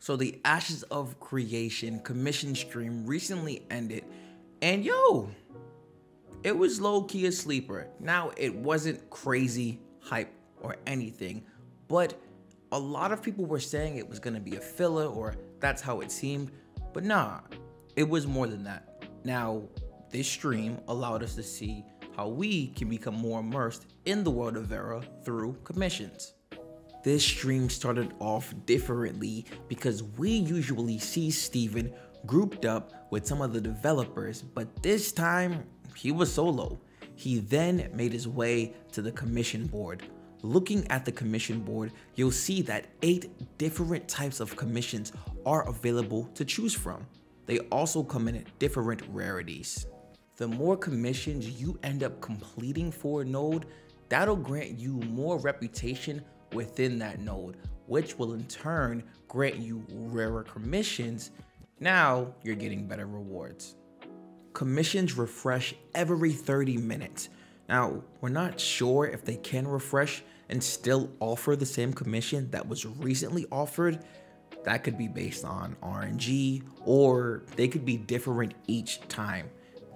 So the Ashes of Creation commission stream recently ended, and yo, it was low key a sleeper. Now it wasn't crazy hype or anything, but a lot of people were saying it was gonna be a filler or that's how it seemed, but nah, it was more than that. Now, this stream allowed us to see how we can become more immersed in the world of Vera through commissions. This stream started off differently because we usually see Steven grouped up with some of the developers, but this time he was solo. He then made his way to the commission board. Looking at the commission board, you'll see that eight different types of commissions are available to choose from. They also come in different rarities. The more commissions you end up completing for a node, that'll grant you more reputation within that node, which will in turn grant you rarer commissions. Now you're getting better rewards. Commissions refresh every 30 minutes. Now, we're not sure if they can refresh and still offer the same commission that was recently offered. That could be based on RNG or they could be different each time.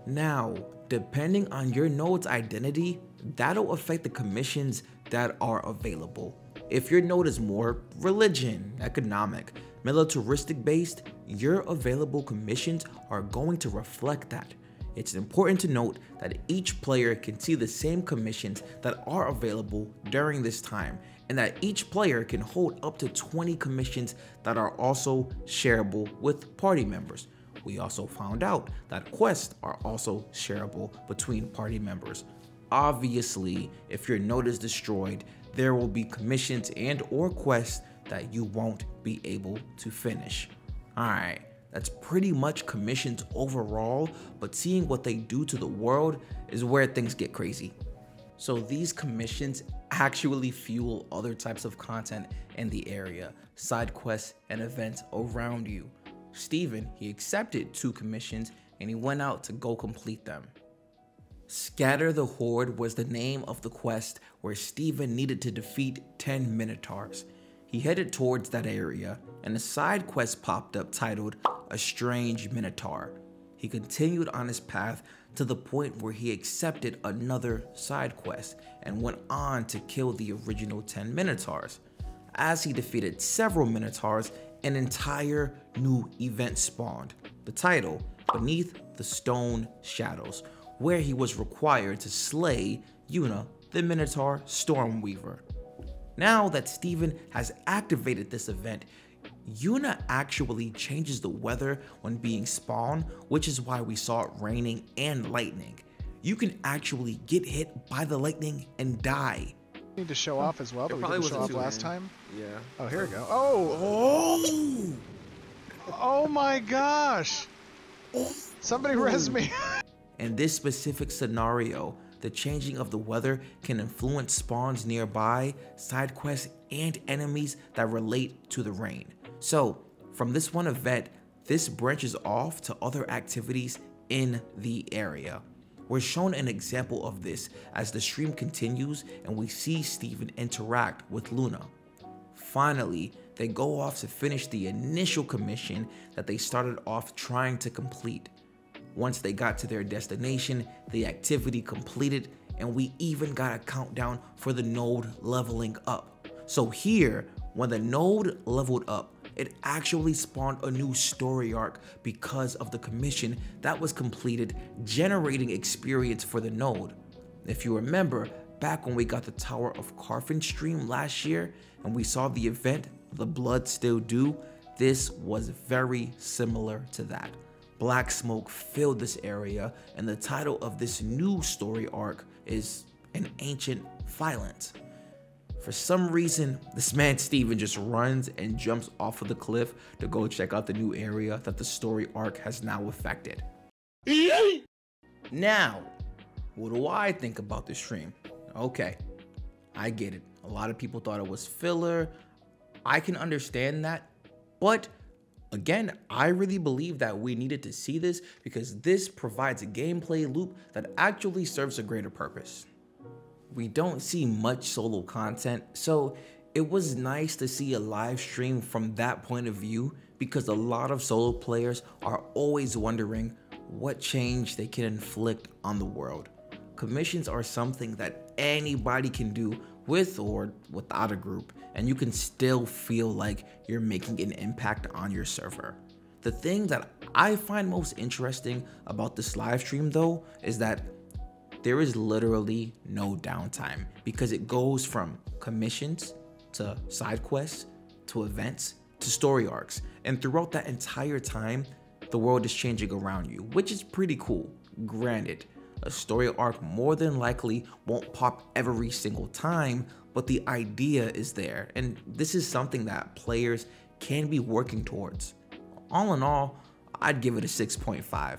Now, depending on your node's identity, that'll affect the commissions that are available. If your node is more religion, economic, militaristic based, your available commissions are going to reflect that. It's important to note that each player can see the same commissions that are available during this time and that each player can hold up to 20 commissions that are also shareable with party members. We also found out that quests are also shareable between party members. Obviously, if your node is destroyed, there will be commissions and or quests that you won't be able to finish. Alright, that's pretty much commissions overall, but seeing what they do to the world is where things get crazy. So these commissions actually fuel other types of content in the area, side quests and events around you. Steven, he accepted two commissions and he went out to go complete them. Scatter the Horde was the name of the quest where Steven needed to defeat 10 Minotaurs. He headed towards that area, and a side quest popped up titled A Strange Minotaur. He continued on his path to the point where he accepted another side quest and went on to kill the original 10 Minotaurs. As he defeated several Minotaurs, an entire new event spawned. The title, Beneath the Stone Shadows, where he was required to slay Yuna, the Minotaur Stormweaver. Now that Steven has activated this event, Yuna actually changes the weather when being spawned, which is why we saw it raining and lightning. You can actually get hit by the lightning and die. Need to show off as well, but It we probably didn't show off last many. time. Yeah. Oh, here we go. Oh, Oh! oh my gosh! Somebody res me. Oh! In this specific scenario, the changing of the weather can influence spawns nearby, side quests, and enemies that relate to the rain. So, from this one event, this branches off to other activities in the area. We're shown an example of this as the stream continues and we see Steven interact with Luna. Finally, they go off to finish the initial commission that they started off trying to complete. Once they got to their destination, the activity completed, and we even got a countdown for the node leveling up. So here, when the node leveled up, it actually spawned a new story arc because of the commission that was completed, generating experience for the node. If you remember, back when we got the Tower of Carfin stream last year and we saw the event, The Blood Still Do, this was very similar to that. Black smoke filled this area, and the title of this new story arc is An Ancient Violence. For some reason, this man Steven just runs and jumps off of the cliff to go check out the new area that the story arc has now affected. Now, what do I think about this stream? Okay, I get it. A lot of people thought it was filler. I can understand that. But again, I really believe that we needed to see this because this provides a gameplay loop that actually serves a greater purpose. We don't see much solo content, so it was nice to see a live stream from that point of view because a lot of solo players are always wondering what change they can inflict on the world. Commissions are something that anybody can do with or without a group, and you can still feel like you're making an impact on your server. The thing that I find most interesting about this live stream though is that there is literally no downtime because it goes from commissions to side quests to events to story arcs. And throughout that entire time, the world is changing around you, which is pretty cool. Granted, a story arc more than likely won't pop every single time, but the idea is there, and this is something that players can be working towards. All in all, I'd give it a 6.5.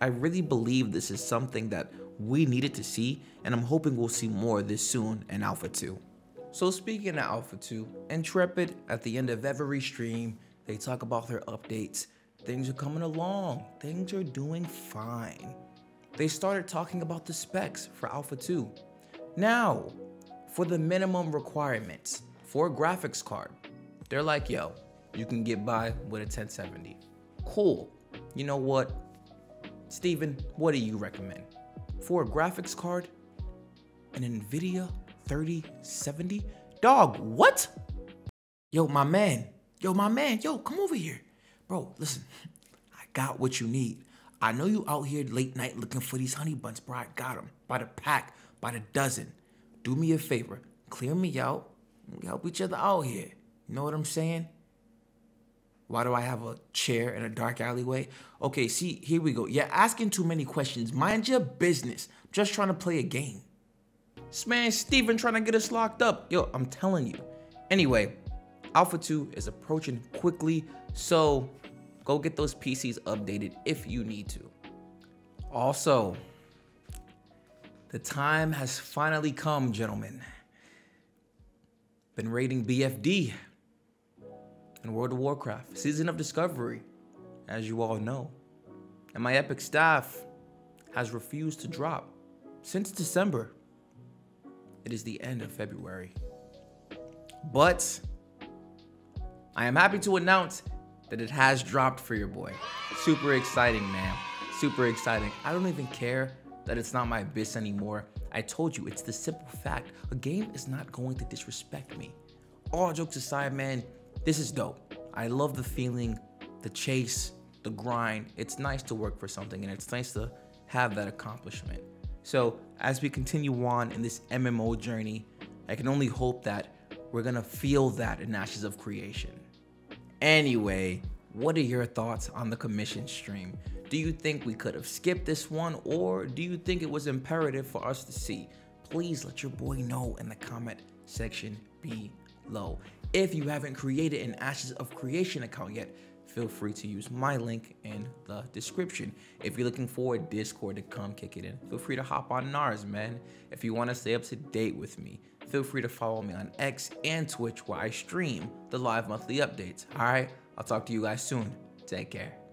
I really believe this is something that we needed to see, and I'm hoping we'll see more this soon in Alpha 2. So speaking of Alpha 2, Intrepid, at the end of every stream, they talk about their updates. Things are coming along, things are doing fine they started talking about the specs for Alpha 2. Now, for the minimum requirements for a graphics card, they're like, yo, you can get by with a 1070. Cool. You know what? Steven, what do you recommend? For a graphics card, an NVIDIA 3070? Dog, what? Yo, my man. Yo, my man. Yo, come over here. Bro, listen, I got what you need. I know you out here late night looking for these honey buns, bro. I got them by the pack, by the dozen. Do me a favor, clear me out. We help each other out here. You know what I'm saying? Why do I have a chair in a dark alleyway? Okay, see, here we go. You're asking too many questions. Mind your business. I'm just trying to play a game. This man Steven trying to get us locked up. Yo, I'm telling you. Anyway, Alpha 2 is approaching quickly, so Go get those PCs updated if you need to. Also, the time has finally come, gentlemen. Been raiding BFD in World of Warcraft, Season of Discovery, as you all know. And my Epic staff has refused to drop since December. It is the end of February. But I am happy to announce that it has dropped for your boy. Super exciting, man. Super exciting. I don't even care that it's not my BiS anymore. I told you, it's the simple fact a game is not going to disrespect me. All jokes aside, man, this is dope. I love the feeling, the chase, the grind. It's nice to work for something and it's nice to have that accomplishment. So, as we continue on in this MMO journey, I can only hope that we're gonna feel that in Ashes of Creation. Anyway, what are your thoughts on the commission stream? Do you think we could have skipped this one or do you think it was imperative for us to see? Please let your boy know in the comment section below. If you haven't created an Ashes of Creation account yet, feel free to use my link in the description. If you're looking for a Discord to come kick it in, feel free to hop on NARS, man. If you want to stay up to date with me, feel free to follow me on X and Twitch where I stream the live monthly updates. All right, I'll talk to you guys soon. Take care.